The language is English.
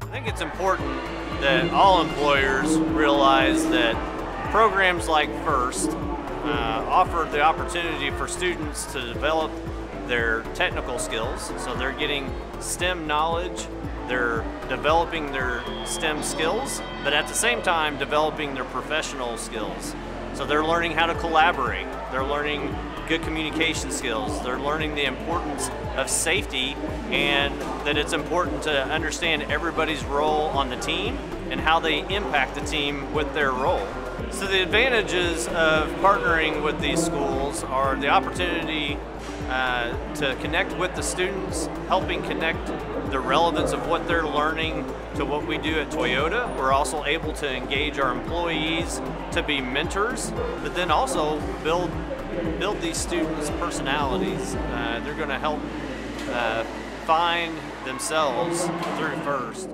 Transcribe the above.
I think it's important that all employers realize that programs like FIRST uh, offer the opportunity for students to develop their technical skills. So they're getting STEM knowledge, they're developing their STEM skills, but at the same time developing their professional skills. So they're learning how to collaborate, they're learning good communication skills, they're learning the importance of safety and that it's important to understand everybody's role on the team and how they impact the team with their role. So the advantages of partnering with these schools are the opportunity uh, to connect with the students, helping connect the relevance of what they're learning to what we do at Toyota. We're also able to engage our employees to be mentors, but then also build build these students' personalities. Uh, they're going to help uh, find themselves through FIRST.